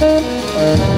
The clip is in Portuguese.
Música